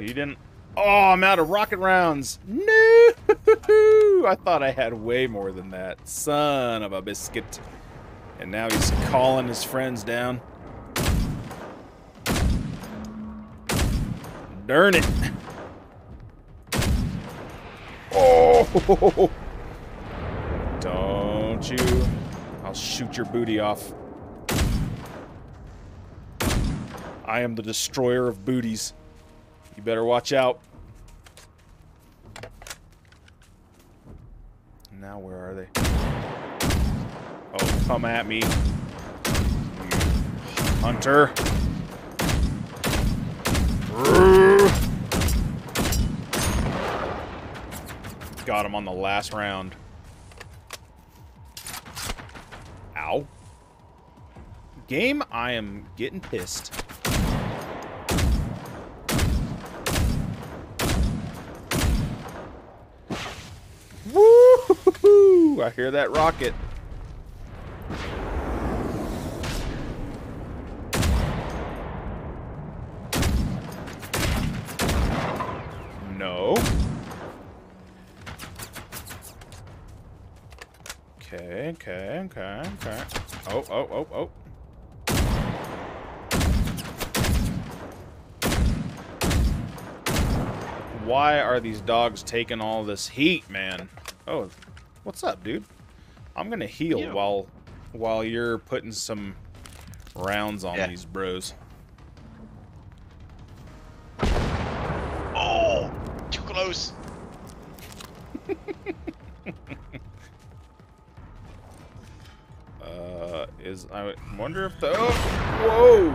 you didn't. Oh, I'm out of rocket rounds. No! I thought I had way more than that. Son of a biscuit. And now he's calling his friends down. Darn it. Oh! Don't you. I'll shoot your booty off. I am the destroyer of booties. You better watch out. Now where are they? Oh, come at me. Hunter. Got him on the last round. Ow. Game, I am getting pissed. I hear that rocket. No. Okay, okay, okay, okay. Oh, oh, oh, oh. Why are these dogs taking all this heat, man? Oh, what's up, dude? I'm gonna heal You. while while you're putting some rounds on Yeah. these bros. Oh, too close. Uh, is I wonder if the oh, whoa.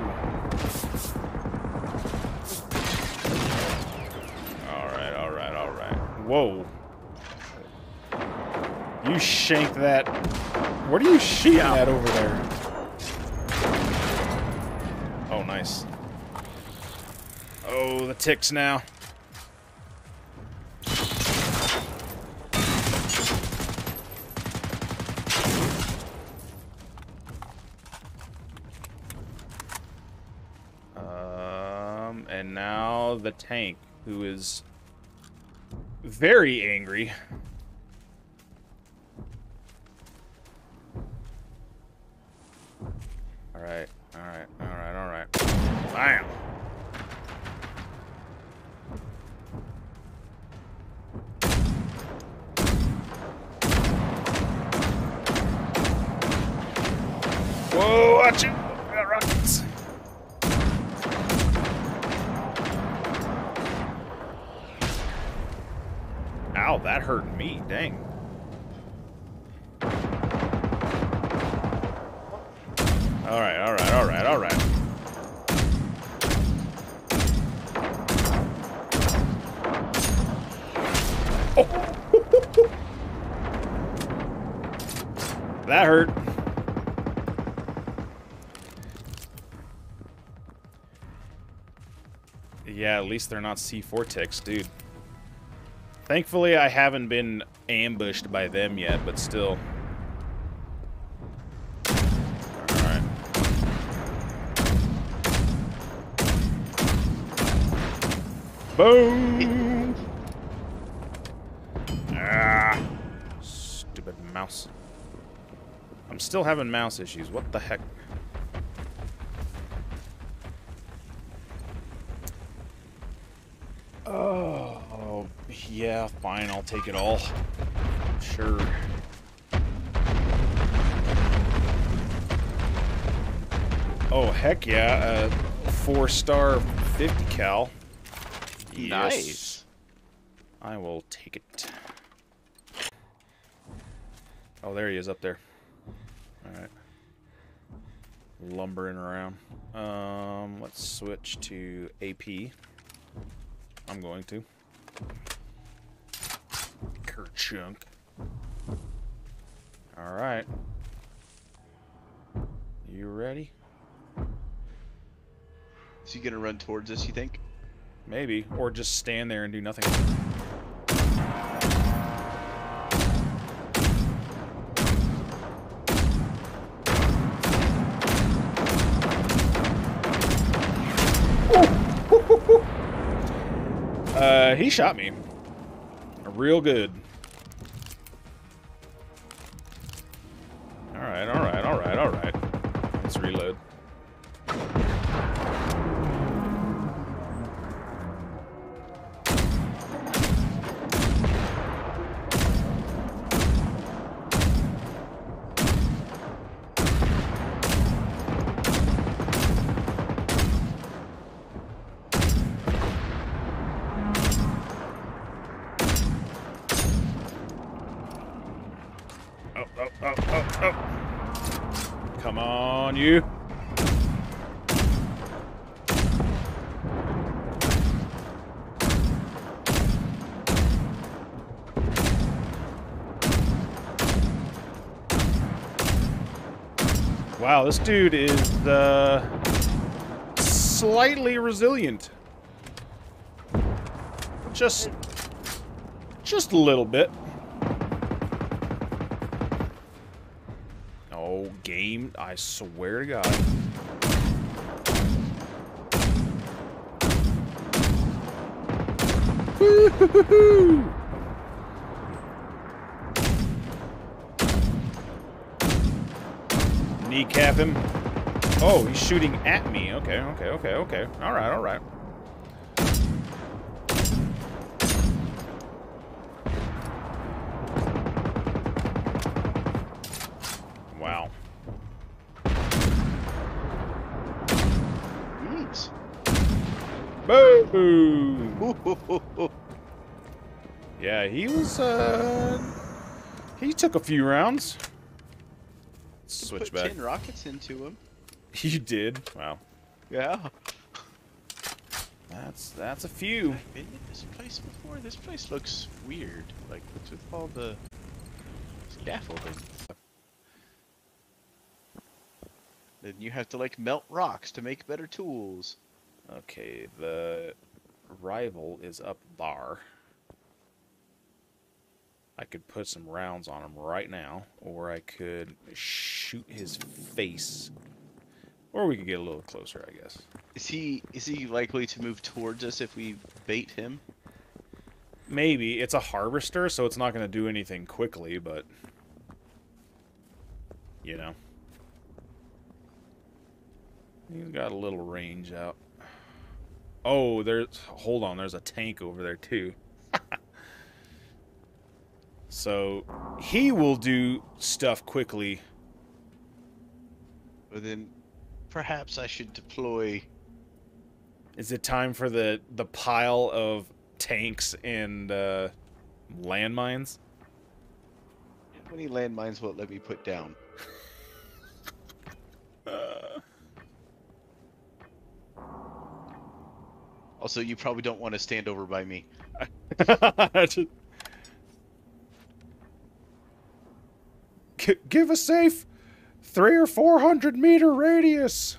All right, all right, all right. Whoa. You shanked that. What are you shooting at over there? Oh, nice. Oh, the ticks now. Um, and now the tank, who is very angry. All right, all right, all right, all right. Bam. Whoa, watch it! Got rockets. Ow, that hurt me. Dang. Least they're not C4 ticks, dude. Thankfully, I haven't been ambushed by them yet, but still. Boom! ah! Stupid mouse. I'm still having mouse issues. What the heck? Fine, I'll take it all. Sure. Oh, heck yeah, a four-star 50 cal. Yes. Nice. I will take it. Oh, there he is up there. Alright. Lumbering around. Um, let's switch to AP. I'm going to. Kerchunk. Alright. You ready? Is he gonna run towards us? You think? Maybe. Or just stand there and do nothing. Yeah, uh, he shot me. Real good. Oh, oh, oh, oh, oh. Come on, you. Wow, this dude is uh, slightly resilient. Just, just a little bit. I swear to God. Kneecap him. Oh, he's shooting at me. Okay, okay, okay, okay. Alright, alright. Wow. Yeah, he was, uh... He took a few rounds. Switch back. ten rockets into him. You did? Wow. Yeah. That's that's a few. I've been in this place before. This place looks weird. Like what's with all the scaffolding? Then you have to like melt rocks to make better tools. Okay, the rival is up bar. I could put some rounds on him right now, or I could shoot his face. Or we could get a little closer, I guess. Is he is he likely to move towards us if we bait him? Maybe. It's a harvester, so it's not going to do anything quickly, but... You know. He's got a little range out. Oh, there's... Hold on, there's a tank over there, too. so, he will do stuff quickly. But then perhaps I should deploy Is it time for the, the pile of tanks and uh, landmines? how many landmines will it let me put down? Also, you probably don't want to stand over by me. Just- give a safe three or four hundred meter radius.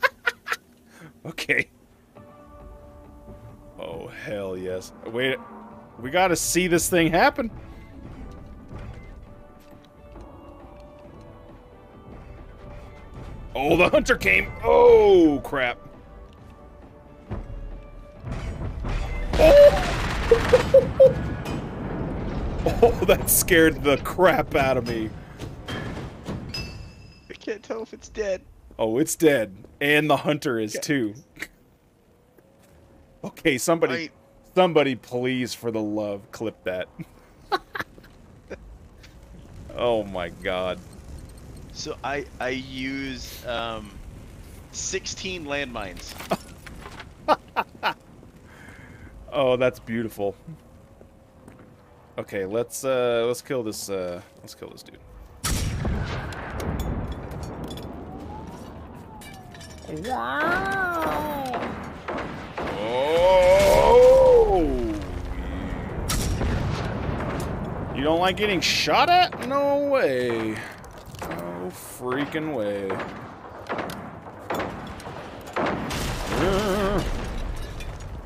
okay. Oh hell yes! Wait, we got to see this thing happen. Oh, the hunter came. Oh crap! Oh! oh, that scared the crap out of me. I can't tell if it's dead. Oh, it's dead. And the hunter is too. Okay, somebody Right. somebody please for the love clip that. oh my god. So I I use um 16 landmines. Oh, that's beautiful. Okay, let's uh let's kill this uh let's kill this dude. Wow. Oh. You don't like getting shot at? No way. Freaking way.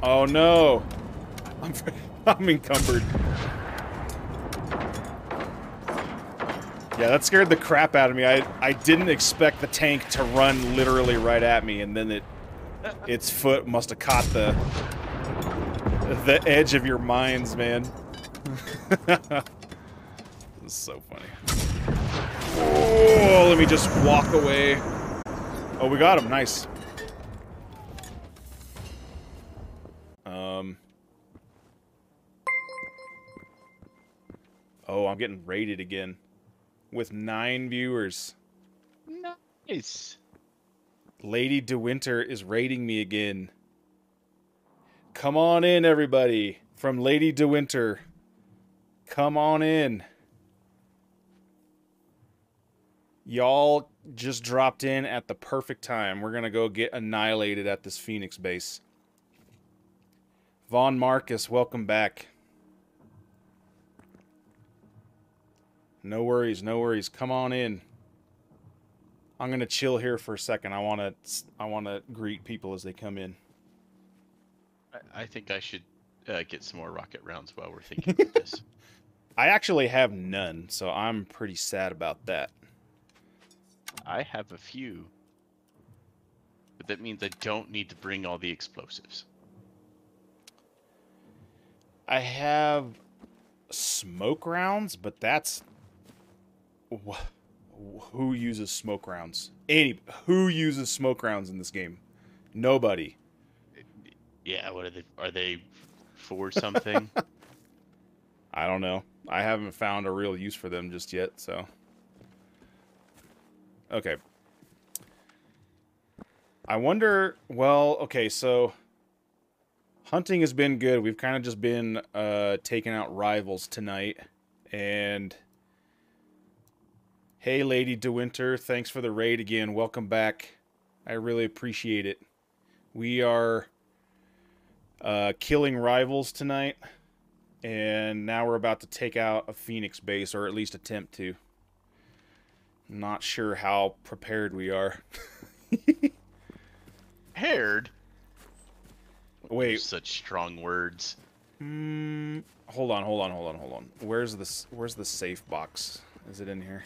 Oh no. I'm, I'm encumbered. Yeah, that scared the crap out of me. I, I didn't expect the tank to run literally right at me, and then it its foot must have caught the the edge of your mines, man. this is so funny. Let me just walk away. Oh, we got him. Nice. Um. Oh, I'm getting raided again with nine viewers. Nice. Lady De Winter is raiding me again. Come on in, everybody. From Lady De Winter. Come on in. Y'all just dropped in at the perfect time. We're going to go get annihilated at this Phoenix base. Vaughn Marcus, welcome back. No worries, no worries. Come on in. I'm gonna chill here for a second. I wanna I wanna greet people as they come in. I, I think I should uh, get some more rocket rounds while we're thinking about this. I actually have none, so I'm pretty sad about that. I have a few, but that means I don't need to bring all the explosives. I have smoke rounds, but that's who uses smoke rounds? Any who uses smoke rounds in this game? Nobody. Yeah, what are they? Are they for something? I don't know. I haven't found a real use for them just yet, so. Okay. I wonder, well, okay, so hunting has been good. We've kind of just been uh taking out rivals tonight and Hey, Lady DeWinter, thanks for the raid again. Welcome back. I really appreciate it. We are uh, killing rivals tonight, and now we're about to take out a Phoenix base, or at least attempt to. Not sure how prepared we are. prepared? Wait. Such strong words. Hmm. Hold on, hold on, hold on, hold on. Where's this? Where's the safe box? Is it in here?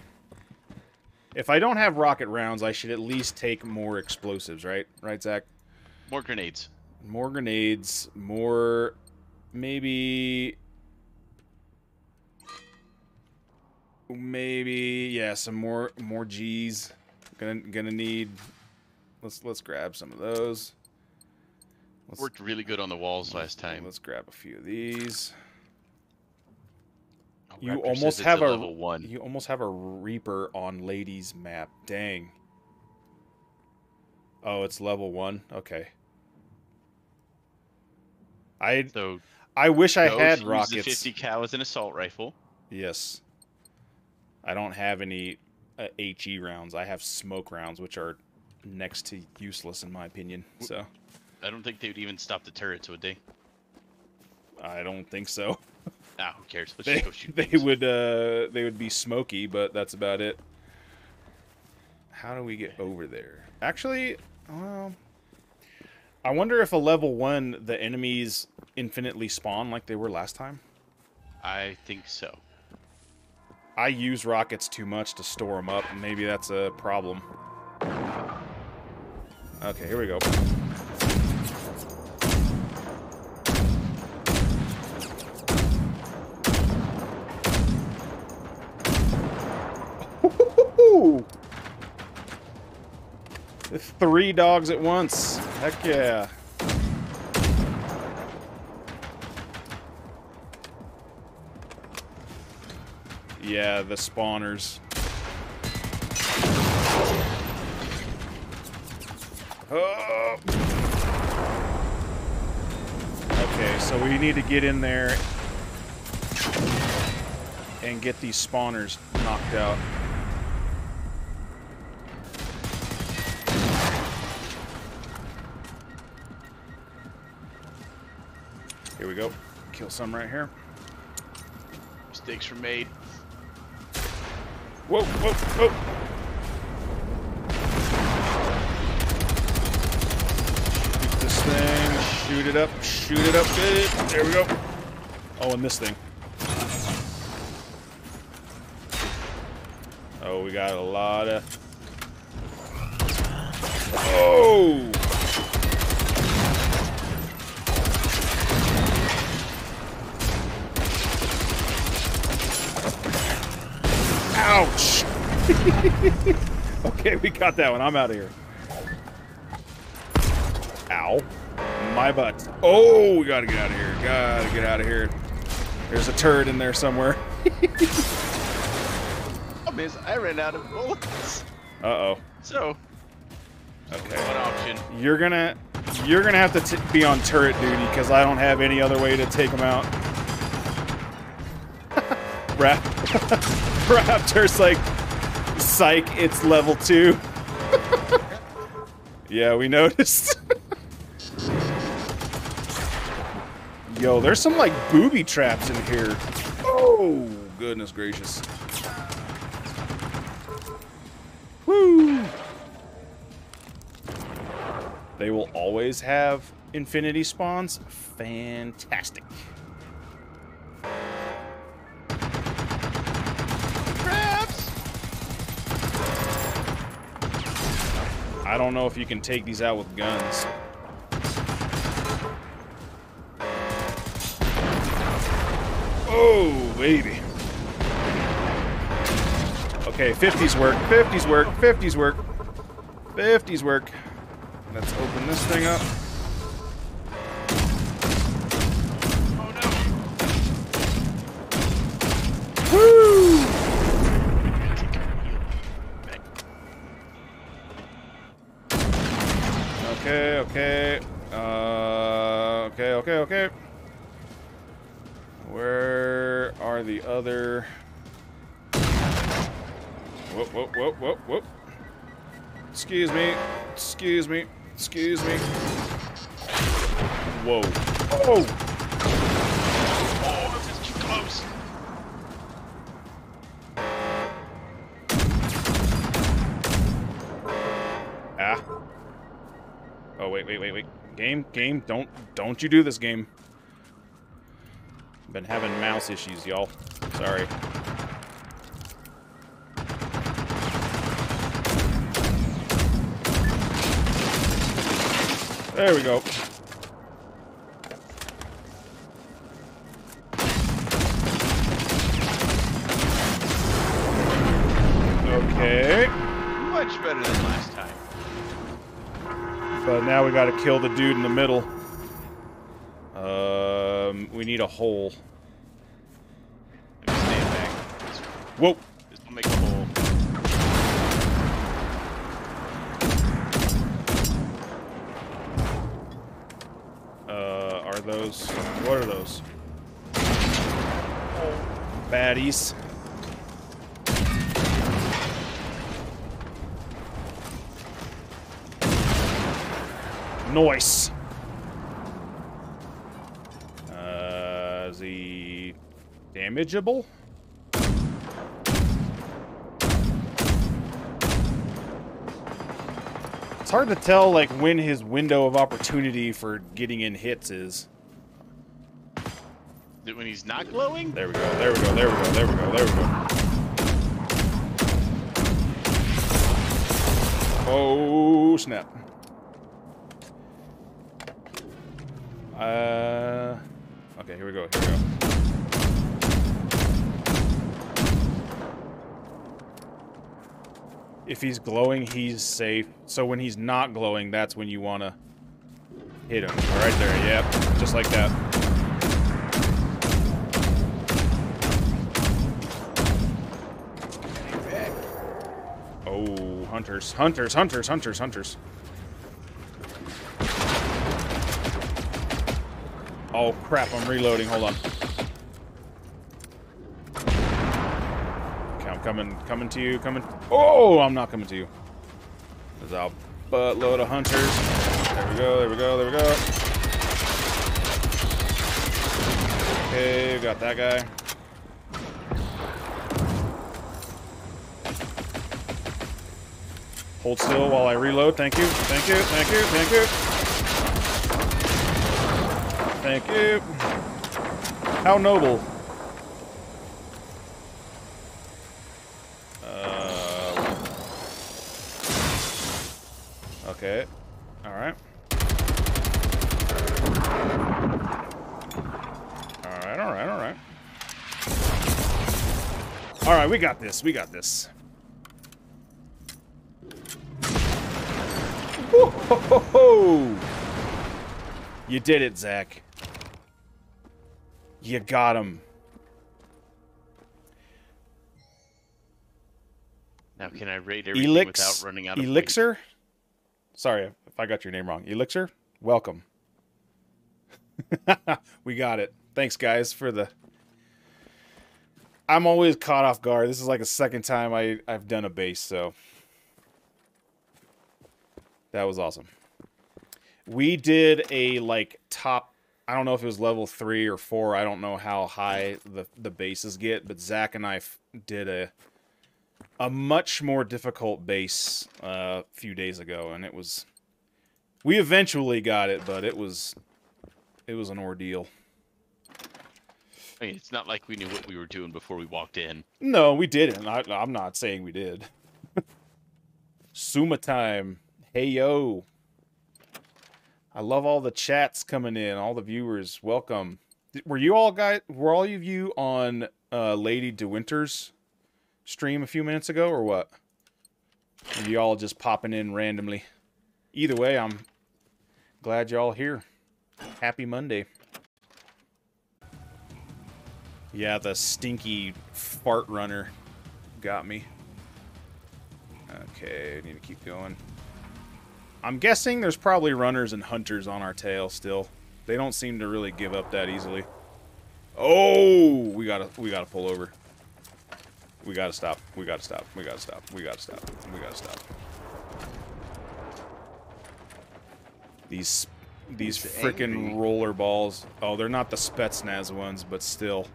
If I don't have rocket rounds, I should at least take more explosives, right? Right, Zach? More grenades. More grenades. More... Maybe... Maybe... Yeah, some more more G's. Gonna gonna need... Let's let's grab some of those. Let's, Worked really good on the walls last time. Let's grab a few of these you almost have a, level one. You almost have a Reaper on Ladies map. Dang. Oh, it's level one. Okay. I so I wish I had rockets. 50 cal as an assault rifle. Yes. I don't have any uh, HE rounds. I have smoke rounds, which are next to useless in my opinion. So. I don't think they would even stop the turrets, would they? I don't think so. Ah, who cares? Let's they, just go shoot They would uh they would be smoky, but that's about it. How do we get over there? Actually, well, I wonder if a level one the enemies infinitely spawn like they were last time. I think so. I use rockets too much to store them up. Maybe that's a problem. Okay, here we go. Three dogs at once. Heck yeah. Yeah, the spawners. Oh. Okay, so we need to get in there and get these spawners knocked out. Here we go. Kill some right here. Mistakes were made. Whoa, whoa, whoa. Shoot this thing. Shoot it up. Shoot it up. Good. There we go. Oh, and this thing. Oh, we got a lot of... Oh! okay, we got that one. I'm out of here. Ow. My butt. Oh, we gotta get out of here. Gotta get out of here. There's a turret in there somewhere. Oh, miss, I ran out of bullets. Uh-oh. So, Okay. one option. You're gonna you're gonna have to t be on turret duty because I don't have any other way to take them out. Rap Raptor's like psych, it's level two. yeah, we noticed. Yo, there's some like booby traps in here. Oh goodness gracious. Woo! They will always have infinity spawns. Fantastic. Traps! I don't know if you can take these out with guns. Oh, baby. Okay, 50s work, 50s work, 50s work, 50s work. Let's open this thing up. Oh no! Woo! Okay, okay. Uh, okay, okay. Where are the other... Whoop, whoop, whoop, whoop, whoop. Excuse me. Excuse me. Excuse me. Whoa. Oh! Oh, this is too close. Ah. Oh wait, wait, wait, wait. Game, game, don't, don't you do this game. I've been having mouse issues, y'all. Sorry. There we go. Kill the dude in the middle. Um, we need a hole. Whoa! this will make a hole. Uh, are those... What are those? Baddies. Noise. Uh, is he damageable? It's hard to tell, like, when his window of opportunity for getting in hits is. Is when he's not glowing? There we go, there we go, there we go, there we go, there we go. Oh, snap. Uh, okay, here we go, here we go. If he's glowing, he's safe. So when he's not glowing, that's when you want to hit him. Right there, yep, just like that. Oh, hunters, hunters, hunters, hunters, hunters. Oh crap, I'm reloading, hold on. Okay, I'm coming, coming to you, coming. Oh, I'm not coming to you. There's a buttload of hunters. There we go, there we go, there we go. Okay, we got that guy. Hold still while I reload. Thank you. Thank you. Thank you. Thank you. Thank you. How noble. Uh, okay. All right. All right. All right. All right. All right, we got this. We got this. Woo-ho-ho-ho! You did it, Zach. You got him. Now can I raid everything Elix, without running out of weight? Elixir? Sorry if I got your name wrong. Elixir? Welcome. we got it. Thanks, guys, for the... I'm always caught off guard. This is like a second time I, I've done a base, so... That was awesome. We did a, like, top... I don't know if it was level 3 or 4. I don't know how high the, the bases get, but Zach and I f- did a a much more difficult base uh, a few days ago, and it was. We eventually got it, but it was, it was an ordeal. I mean, it's not like we knew what we were doing before we walked in. No, we didn't. I, I'm not saying we did. Suma time. Hey yo. I love all the chats coming in, all the viewers. Welcome. Were you all guys? Were all of you on uh, Lady DeWinter's stream a few minutes ago, or what? Are you all just popping in randomly? Either way, I'm glad y'all here. Happy Monday. Yeah, the stinky fart runner got me. Okay, I need to keep going. I'm guessing there's probably runners and hunters on our tail still. They don't seem to really give up that easily. Oh, we gotta we gotta pull over. We gotta stop. We gotta stop. We gotta stop. We gotta stop. We gotta stop. These these He's freaking roller balls. Oh, they're not the Spetsnaz ones, but still.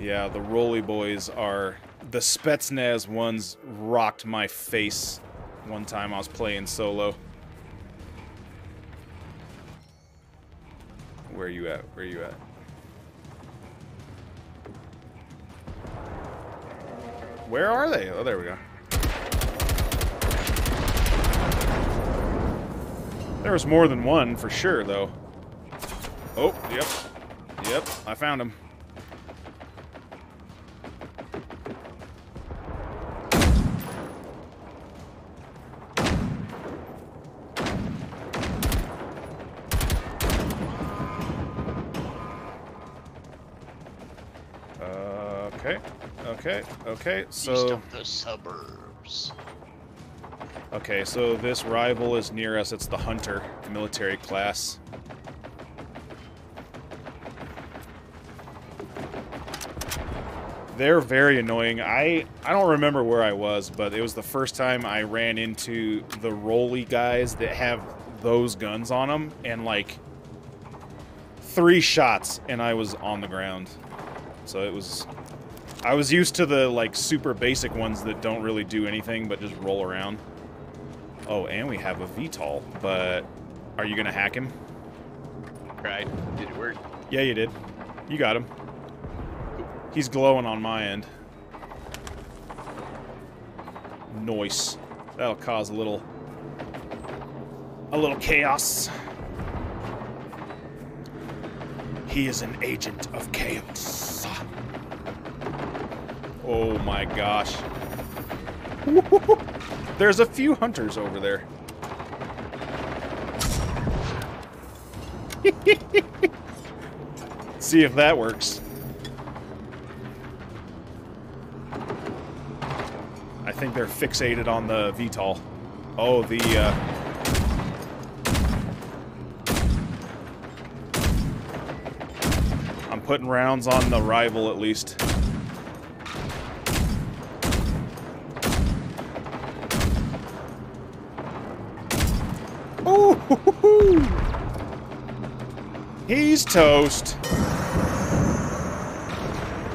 Yeah, the Roly Boys are the Spetsnaz ones. Rocked my face one time I was playing solo. Where are you at? Where are you at? Where are they? Oh, there we go. There was more than one for sure, though. Oh, yep. Yep, I found him. Okay, okay. East So, of the suburbs. okay, so this rival is near us. It's the Hunter military class. They're very annoying. I I don't remember where I was, but it was the first time I ran into the Roly guys that have those guns on them, and like three shots, and I was on the ground. So it was. I was used to the like super basic ones that don't really do anything but just roll around. Oh, and we have a VTOL, but are you gonna hack him? Right? Did it work? Yeah, you did. You got him. He's glowing on my end. Noise. That'll cause a little a little chaos. He is an agent of chaos. Oh my gosh. There's a few hunters over there. See if that works. I think they're fixated on the VTOL. Oh, the, uh... I'm putting rounds on the rival, at least. He's toast.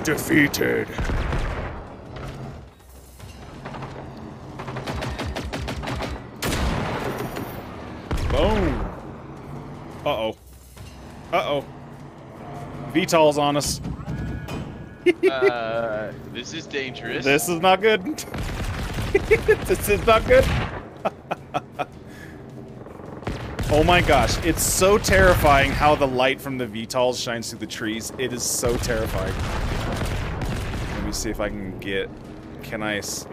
Defeated. Boom. Uh-oh. Uh-oh. VTOL's on us. uh, this is dangerous. This is not good. this is not good. Oh my gosh, it's so terrifying how the light from the VTOLs shines through the trees. It is so terrifying. Let me see if I can get. Can I... Not stay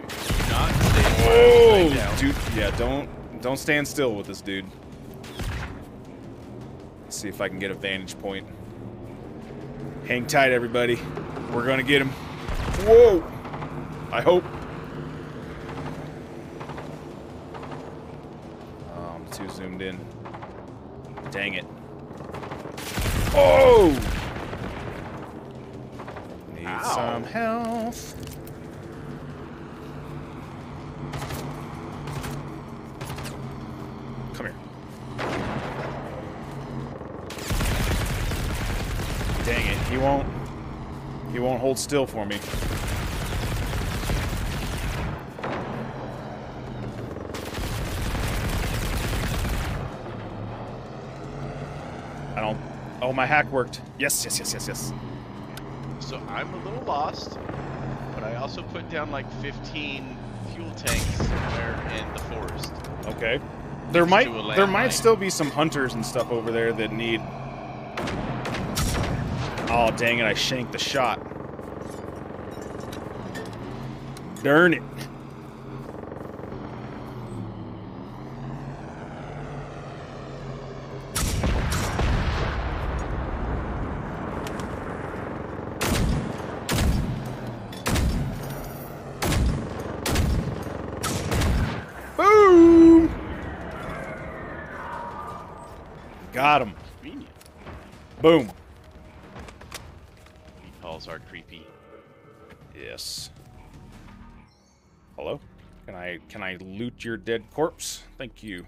Oh, dude. Yeah, don't don't stand still with this dude. Let's see if I can get a vantage point. Hang tight, everybody. We're gonna get him. Whoa! I hope. Oh, I'm too zoomed in. Dang it. Oh! Need Ow. some health. Come here. Dang it, he won't. He won't hold still for me. I don't. Oh, my hack worked. Yes, yes, yes, yes, yes. So I'm a little lost, but I also put down like 15 fuel tanks somewhere in the forest. Okay. There might there might still be some hunters and stuff over there that need. Oh dang it! I shanked the shot. Darn it! Boom! Got him. Convenient. Boom. Calls are creepy. Yes. Hello? Can I can I loot your dead corpse? Thank you.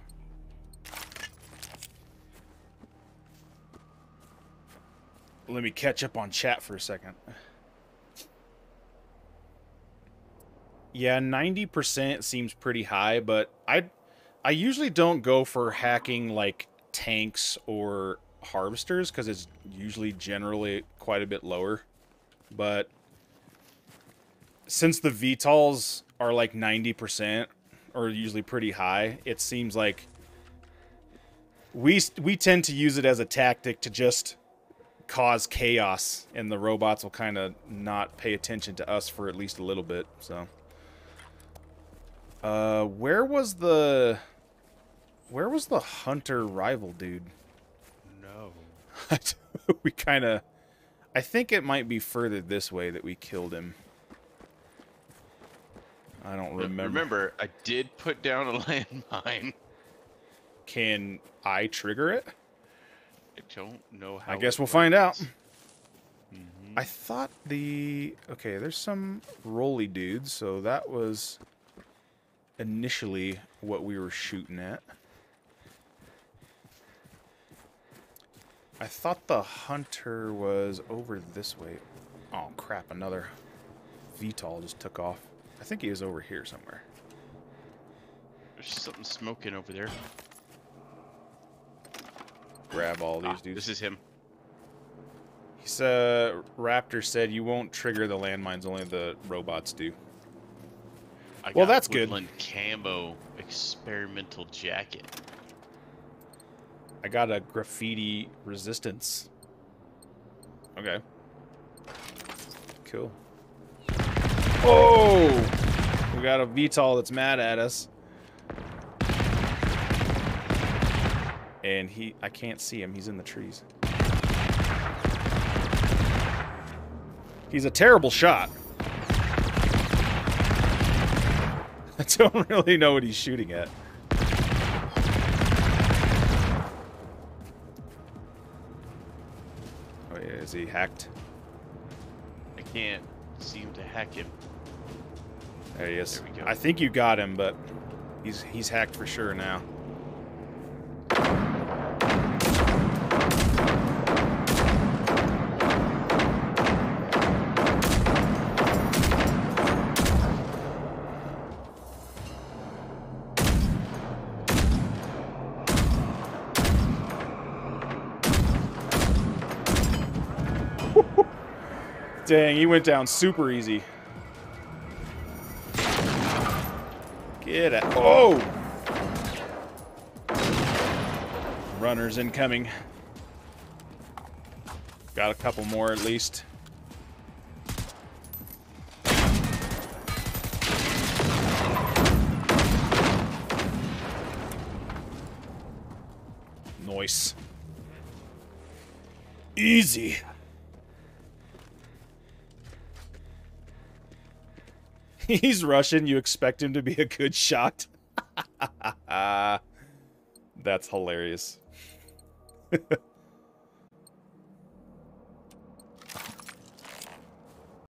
Let me catch up on chat for a second. Yeah, 90% seems pretty high, but I I usually don't go for hacking like tanks or harvesters cuz it's usually generally quite a bit lower. But since the VTOLs are like 90% or usually pretty high, it seems like we we tend to use it as a tactic to just cause chaos and the robots will kind of not pay attention to us for at least a little bit, so uh where was the where was the hunter rival dude? No. we kind of I think it might be further this way that we killed him. I don't remember. Remember, I did put down a landmine. Can I trigger it? I don't know how. I guess we'll find out. works. Mhm. I thought the okay, there's some roly dudes, so that was initially what we were shooting at. I thought the hunter was over this way. Oh crap, another VTOL just took off. I think he is over here somewhere. There's something smoking over there. Grab all these Ah, dudes. this is him. He said Raptor said you won't trigger the landmines, only the robots do. I Well, got that's good. Camo experimental jacket. I got a graffiti resistance. Okay. Cool. Oh! We got a VTOL that's mad at us. And he I can't see him, he's in the trees. He's a terrible shot. I don't really know what he's shooting at. He hacked? I can't seem to hack him. There he is. There we go. I think you got him, but he's he's hacked for sure now. Dang, he went down super easy. Get it. Oh! Runners incoming. Got a couple more at least. Nice. Easy. He's Russian. You expect him to be a good shot. That's hilarious.